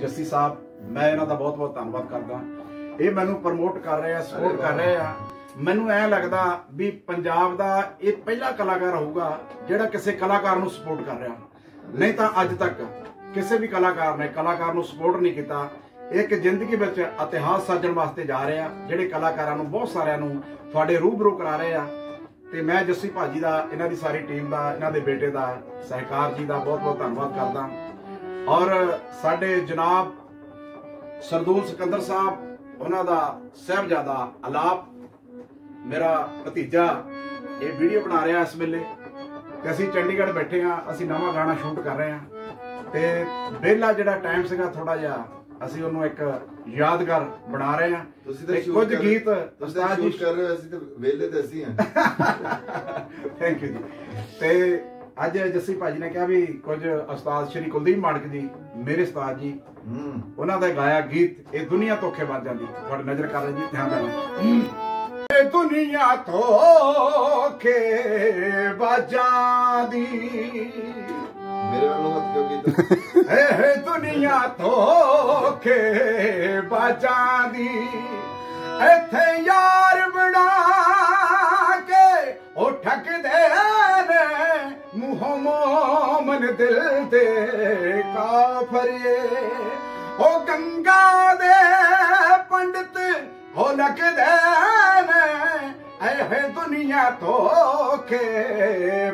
ਜੱਸੀ ਸਾਹਿਬ, ਮੈਂ ਇਹਨਾਂ ਦਾ ਬਹੁਤ ਬਹੁਤ ਧੰਨਵਾਦ ਕਰਦਾ। ਇਹ ਮੈਨੂੰ ਪ੍ਰਮੋਟ ਕਰ ਰਹੇ ਆ ਸਪੋਰਟ ਕਰ ਰਹੇ ਆ। ਮੈਨੂੰ ਐ ਲੱਗਦਾ ਵੀ ਪੰਜਾਬ ਦਾ ਇਹ ਪਹਿਲਾ ਕਲਾਕਾਰ ਹੋਊਗਾ ਜਿਹੜਾ ਕਿਸੇ ਕਲਾਕਾਰ ਨੂੰ ਸਪੋਰਟ ਕਰ ਰਿਹਾ। ਨਹੀਂ ਤਾਂ ਅੱਜ ਤੱਕ ਕਿਸੇ ਵੀ ਕਲਾਕਾਰ ਨੇ ਕਲਾਕਾਰ ਨੂੰ ਸਪੋਰਟ ਨਹੀਂ ਕੀਤਾ। ਇੱਕ ਜ਼ਿੰਦਗੀ ਵਿੱਚ ਇਤਿਹਾਸ ਸਾਜਣ ਵਾਸਤੇ ਜਾ ਰਹੇ ਆ ਜਿਹੜੇ ਕਲਾਕਾਰਾਂ ਨੂੰ, ਬਹੁਤ ਸਾਰਿਆਂ ਨੂੰ ਤੁਹਾਡੇ ਰੂਬਰੂ ਕਰਾ ਰਹੇ ਆ। ਤੇ ਮੈਂ ਜੱਸੀ ਭਾਜੀ ਦਾ, ਇਹਨਾਂ ਦੀ ਸਾਰੀ ਟੀਮ ਦਾ, ਇਹਨਾਂ ਦੇ ਬੇਟੇ ਦਾ ਸਹਿਕਾਰ ਜੀ ਦਾ ਬਹੁਤ ਬਹੁਤ ਧੰਨਵਾਦ ਕਰਦਾ। ਔਰ ਸਾਡੇ ਜਨਾਬ ਸਰਦੂਲ ਸਿਕੰਦਰ ਸਾਹਿਬ ਉਹਨਾਂ ਦਾ ਸਹਿਬਜ਼ਾਦਾ ਅਲਾਪ ਮੇਰਾ ਭਤੀਜਾ ਇਹ ਵੀਡੀਓ ਬਣਾ ਰਿਹਾ ਇਸ ਵੇਲੇ। ਤੇ ਅਸੀਂ ਚੰਡੀਗੜ੍ਹ ਬੈਠੇ ਆ ਅਸੀਂ ਨਵਾਂ ਗਾਣਾ ਸ਼ੂਟ ਕਰ ਰਹੇ ਆ ਤੇ ਵਿਹਲਾ ਜਿਹੜਾ ਟਾਈਮ ਸੀਗਾ ਥੋੜਾ ਜਿਹਾ ਅਸੀਂ ਉਹਨੂੰ ਇੱਕ ਯਾਦਗਾਰ ਬਣਾ ਰਹੇ ਆ ਤੁਸੀਂ ਤਾਂ ਕੁਝ ਗੀਤ ਉਸਤਾਦ ਜੀ ਕਰ ਰਹੇ ਹੋ ਅਸੀਂ ਤਾਂ ਵੇਲੇ ਤੇ ਅਸੀਂ ਹਾਂ। ਥੈਂਕ ਯੂ ਜੀ। ਤੇ ਅੱਜ ਜੱਸੀ ਭਾਜੀ ਨੇ ਕਿਹਾ ਵੀ ਕੁਝ ਉਸਤਾਦ ਸ਼੍ਰੀ ਕੁਲਦੀਪ ਮਾਨਕ ਜੀ ਮੇਰੇ ਉਸਤਾਦ ਜੀ ਹੂੰ। ਉਹਨਾਂ ਦਾ ਗਾਇਆ ਗੀਤ ਇਹ ਦੁਨੀਆ ਧੋਖੇ ਵੱਜ ਜਾਂਦੀ। ਤੁਹਾਡੀ ਨਜ਼ਰ ਕਰ ਰਹੀ ਜੀ ਧਿਆਨ ਦੇਣਾ। ਇਹ ਦੁਨੀਆ ਧੋਖੇ ਵੱਜਾਂ ਦੀ। ਮੇਰੇ ਵੱਲੋਂ ਹੱਥ ਕਿਉਂ ਕੀਤਾ? ਇਹ ਦੁਨੀਆ ਧੋਖੇ ਵੱਜਾਂ ਦੀ। ਇੱਥੇ ਯਾਰ दिला फरिए? गंगा दे पंडित हो न कन्या तोखे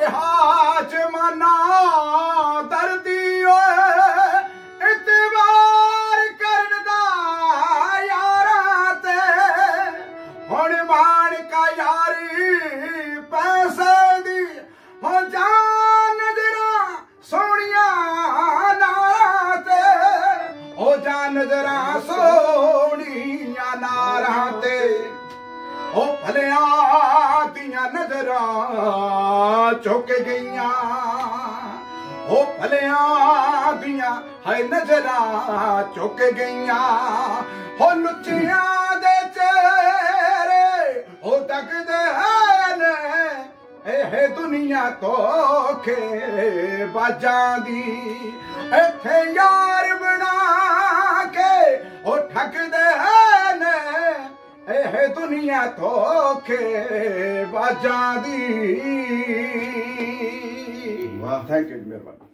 रहा जमाना दर्द ਹੋ ਜਾਨ ਨਜ਼ਰਾਂ ਸੋਹਣੀਆਂ ਨਾਰਾਂ ਤੇ ਉਹ ਭਲਿਆ ਦੀਆਂ ਨਜ਼ਰਾਂ ਚੁੱਕ ਗਈਆਂ ਉਹ ਭਲਿਆ ਦੀਆਂ ਹੈ ਨਜ਼ਰਾਂ ਚੁੱਕ ਗਈਆਂ ਹੋ ਲੁੱਚੀਆਂ ਦੇ ਚਿਹਰੇ ਉਹ ਤੱਕਦੇ ਨੇ ਇਹ ਦੁਨੀਆ ਧੋਖੇ ਬਾਜਾਂ ਦੀ ਇੱਥੇ ਯਾਰ ਬਣਾ ਕੇ दुनिया तोखे बजादी। थैंक्यू